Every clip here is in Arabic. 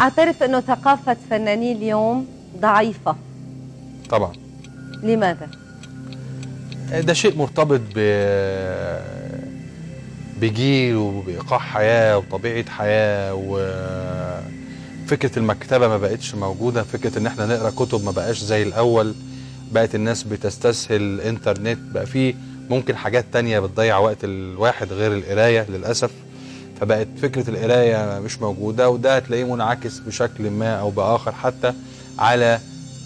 أعترف أنه ثقافة فنانين اليوم ضعيفة. طبعا. لماذا؟ ده شيء مرتبط ب بجيل وبإيقاع حياة وطبيعة حياة وفكرة المكتبة ما بقتش موجودة فكرة إن إحنا نقرأ كتب ما بقاش زي الأول بقت الناس بتستسهل الإنترنت بقى فيه ممكن حاجات تانية بتضيع وقت الواحد غير القراية للأسف. فبقت فكرة القراية مش موجودة وده هتلاقيه منعكس بشكل ما أو بآخر حتى على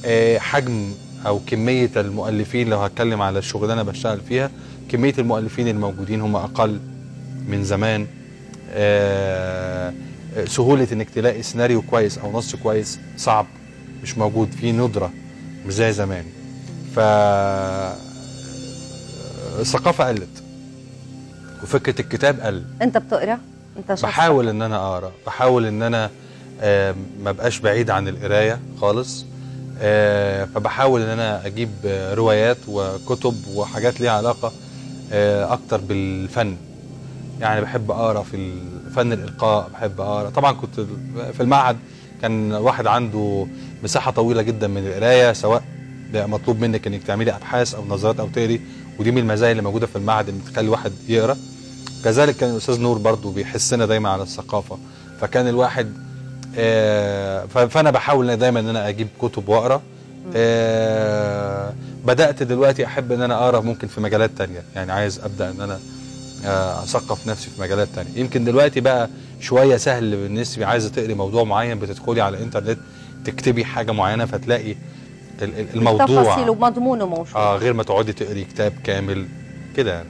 آه، حجم أو كمية المؤلفين لو هتكلم على الشغلانة بشتغل فيها كمية المؤلفين الموجودين هم أقل من زمان. آه، آه، سهولة إنك تلاقي سيناريو كويس أو نص كويس صعب مش موجود فيه ندرة مش زي زمان. ف الثقافة قلت وفكرة الكتاب قل. أنت بتقرأ؟ أنت شخص بحاول إن أنا أقرأ بحاول إن أنا آه، ما بقاش بعيد عن القراية خالص آه، فبحاول إن أنا أجيب روايات وكتب وحاجات ليها علاقة آه، أكتر بالفن. يعني بحب أقرأ في فن الإلقاء بحب أقرأ. طبعا كنت في المعهد كان واحد عنده مساحة طويلة جدا من القراية سواء مطلوب منك إنك تعملي أبحاث أو نظريات أو تقري ودي من المزايا اللي موجودة في المعهد ان تخلي واحد يقرأ. كذلك كان الأستاذ نور برضو بيحسنا دايما على الثقافة. فكان الواحد آه، فأنا بحاول دايما إن أنا أجيب كتب وأقرأ. آه، بدأت دلوقتي أحب إن أنا أقرأ ممكن في مجالات تانية. يعني عايز أبدأ إن أنا آه، أثقف نفسي في مجالات تانية. يمكن دلوقتي بقى شوية سهل بالنسبة عايزة تقري موضوع معين بتدخلي على الإنترنت تكتبي حاجة معينة فتلاقي ال- ال- الموضوع تفاصيل ومضمونه موجود. آه غير ما تقعدي تقري كتاب كامل كده يعني.